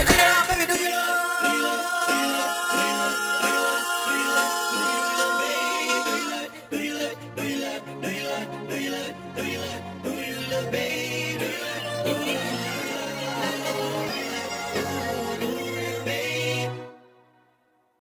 Baby, get baby.